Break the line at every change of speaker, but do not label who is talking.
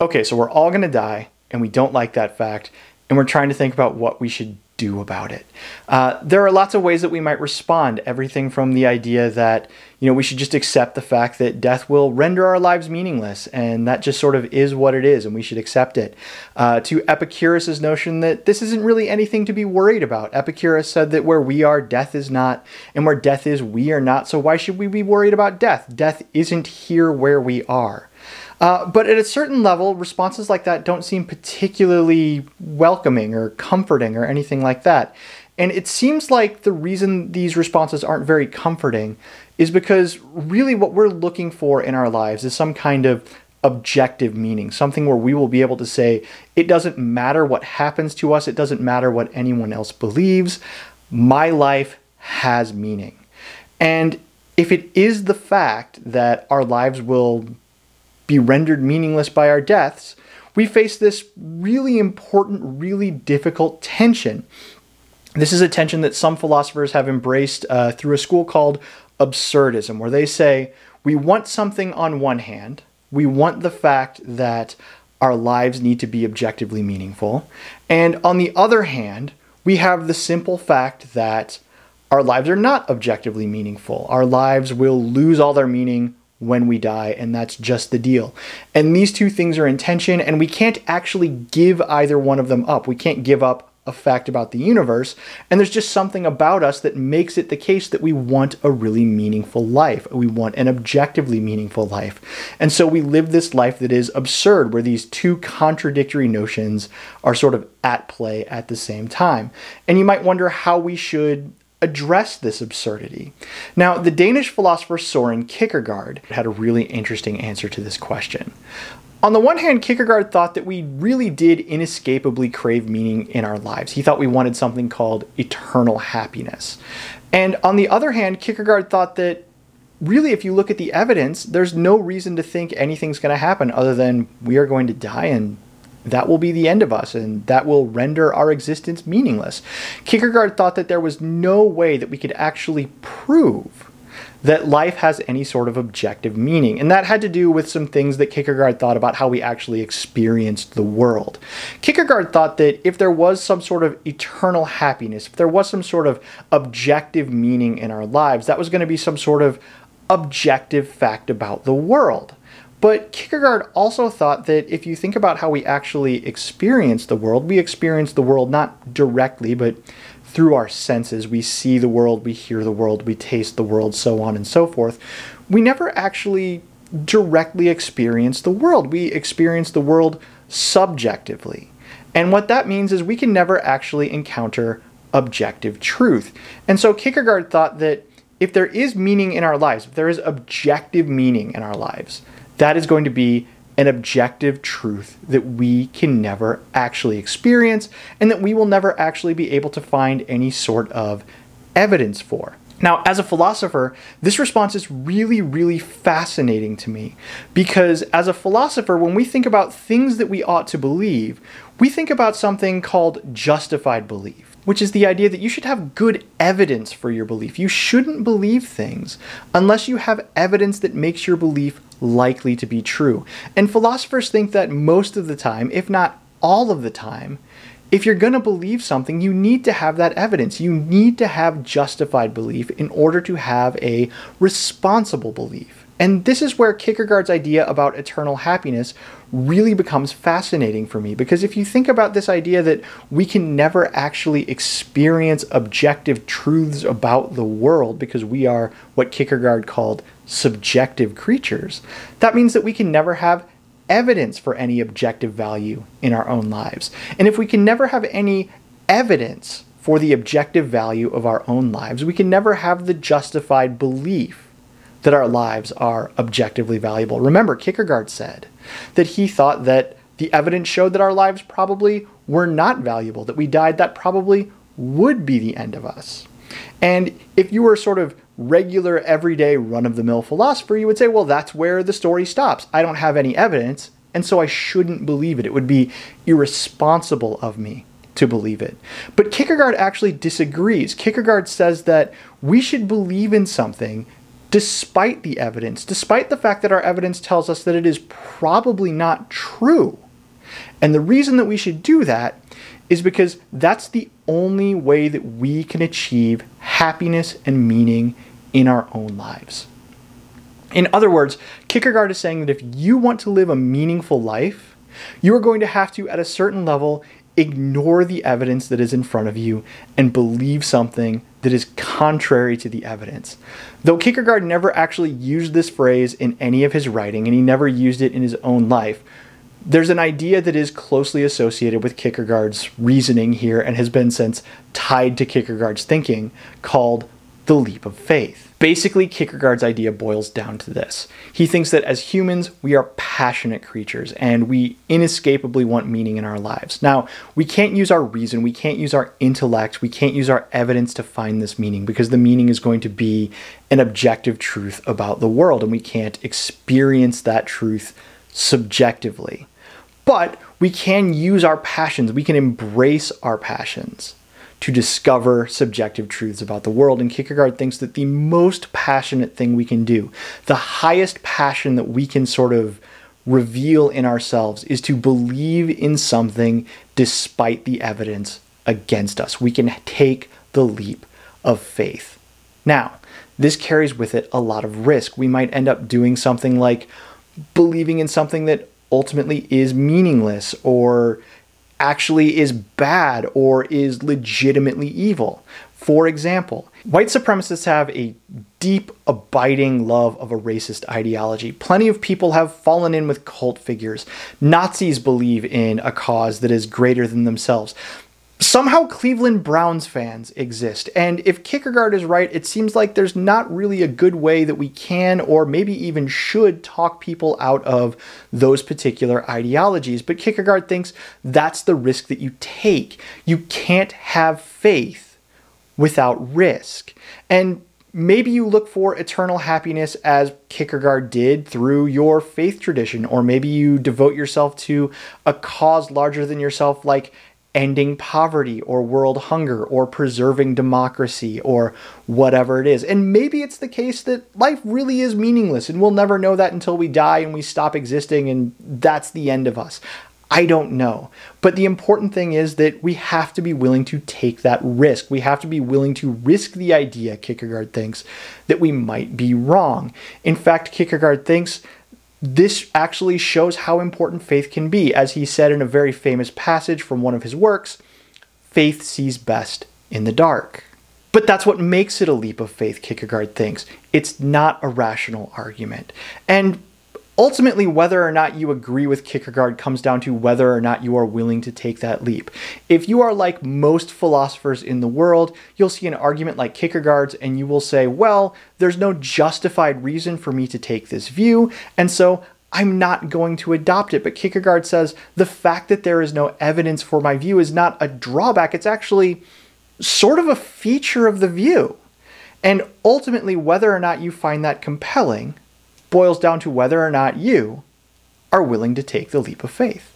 okay, so we're all going to die, and we don't like that fact, and we're trying to think about what we should do about it. Uh, there are lots of ways that we might respond. Everything from the idea that you know we should just accept the fact that death will render our lives meaningless, and that just sort of is what it is, and we should accept it. Uh, to Epicurus's notion that this isn't really anything to be worried about. Epicurus said that where we are, death is not, and where death is, we are not. So why should we be worried about death? Death isn't here where we are. Uh, but at a certain level, responses like that don't seem particularly welcoming or comforting or anything like that. And it seems like the reason these responses aren't very comforting is because really what we're looking for in our lives is some kind of objective meaning, something where we will be able to say, it doesn't matter what happens to us, it doesn't matter what anyone else believes, my life has meaning. And if it is the fact that our lives will be rendered meaningless by our deaths, we face this really important, really difficult tension. This is a tension that some philosophers have embraced uh, through a school called absurdism, where they say we want something on one hand, we want the fact that our lives need to be objectively meaningful, and on the other hand, we have the simple fact that our lives are not objectively meaningful. Our lives will lose all their meaning when we die, and that's just the deal. And these two things are in tension, and we can't actually give either one of them up. We can't give up a fact about the universe, and there's just something about us that makes it the case that we want a really meaningful life. We want an objectively meaningful life. And so we live this life that is absurd, where these two contradictory notions are sort of at play at the same time. And you might wonder how we should address this absurdity? Now, the Danish philosopher Soren Kierkegaard had a really interesting answer to this question. On the one hand, Kierkegaard thought that we really did inescapably crave meaning in our lives. He thought we wanted something called eternal happiness. And on the other hand, Kierkegaard thought that really, if you look at the evidence, there's no reason to think anything's going to happen other than we are going to die and that will be the end of us and that will render our existence meaningless. Kierkegaard thought that there was no way that we could actually prove that life has any sort of objective meaning. And that had to do with some things that Kierkegaard thought about how we actually experienced the world. Kierkegaard thought that if there was some sort of eternal happiness, if there was some sort of objective meaning in our lives, that was going to be some sort of objective fact about the world. But Kierkegaard also thought that if you think about how we actually experience the world, we experience the world not directly, but through our senses. We see the world, we hear the world, we taste the world, so on and so forth. We never actually directly experience the world. We experience the world subjectively. And what that means is we can never actually encounter objective truth. And so Kierkegaard thought that if there is meaning in our lives, if there is objective meaning in our lives, that is going to be an objective truth that we can never actually experience and that we will never actually be able to find any sort of evidence for. Now, as a philosopher, this response is really, really fascinating to me because as a philosopher, when we think about things that we ought to believe, we think about something called justified belief which is the idea that you should have good evidence for your belief. You shouldn't believe things unless you have evidence that makes your belief likely to be true. And philosophers think that most of the time, if not all of the time, if you're going to believe something, you need to have that evidence. You need to have justified belief in order to have a responsible belief. And this is where Kierkegaard's idea about eternal happiness really becomes fascinating for me because if you think about this idea that we can never actually experience objective truths about the world because we are what Kierkegaard called subjective creatures, that means that we can never have evidence for any objective value in our own lives. And if we can never have any evidence for the objective value of our own lives, we can never have the justified belief that our lives are objectively valuable. Remember, Kierkegaard said that he thought that the evidence showed that our lives probably were not valuable, that we died, that probably would be the end of us. And if you were sort of regular, everyday, run of the mill philosopher, you would say, well, that's where the story stops. I don't have any evidence, and so I shouldn't believe it. It would be irresponsible of me to believe it. But Kierkegaard actually disagrees. Kierkegaard says that we should believe in something despite the evidence, despite the fact that our evidence tells us that it is probably not true. And the reason that we should do that is because that's the only way that we can achieve happiness and meaning in our own lives. In other words, Kierkegaard is saying that if you want to live a meaningful life, you are going to have to, at a certain level, ignore the evidence that is in front of you and believe something that is contrary to the evidence. Though Kierkegaard never actually used this phrase in any of his writing and he never used it in his own life, there's an idea that is closely associated with Kierkegaard's reasoning here and has been since tied to Kierkegaard's thinking called the leap of faith. Basically, Kierkegaard's idea boils down to this. He thinks that as humans, we are passionate creatures and we inescapably want meaning in our lives. Now, we can't use our reason, we can't use our intellect, we can't use our evidence to find this meaning because the meaning is going to be an objective truth about the world and we can't experience that truth subjectively. But we can use our passions, we can embrace our passions to discover subjective truths about the world. And Kierkegaard thinks that the most passionate thing we can do, the highest passion that we can sort of reveal in ourselves, is to believe in something despite the evidence against us. We can take the leap of faith. Now, this carries with it a lot of risk. We might end up doing something like believing in something that ultimately is meaningless or actually is bad or is legitimately evil. For example, white supremacists have a deep, abiding love of a racist ideology. Plenty of people have fallen in with cult figures. Nazis believe in a cause that is greater than themselves somehow Cleveland Browns fans exist. And if Kierkegaard is right, it seems like there's not really a good way that we can or maybe even should talk people out of those particular ideologies. But Kierkegaard thinks that's the risk that you take. You can't have faith without risk. And maybe you look for eternal happiness as Kierkegaard did through your faith tradition, or maybe you devote yourself to a cause larger than yourself like ending poverty or world hunger or preserving democracy or whatever it is. And maybe it's the case that life really is meaningless and we'll never know that until we die and we stop existing and that's the end of us. I don't know. But the important thing is that we have to be willing to take that risk. We have to be willing to risk the idea, Kierkegaard thinks, that we might be wrong. In fact, Kierkegaard thinks this actually shows how important faith can be. As he said in a very famous passage from one of his works, faith sees best in the dark. But that's what makes it a leap of faith, Kierkegaard thinks. It's not a rational argument. And Ultimately, whether or not you agree with Kierkegaard comes down to whether or not you are willing to take that leap. If you are like most philosophers in the world, you'll see an argument like Kierkegaard's and you will say, well, there's no justified reason for me to take this view, and so I'm not going to adopt it. But Kierkegaard says the fact that there is no evidence for my view is not a drawback, it's actually sort of a feature of the view. And ultimately, whether or not you find that compelling boils down to whether or not you are willing to take the leap of faith.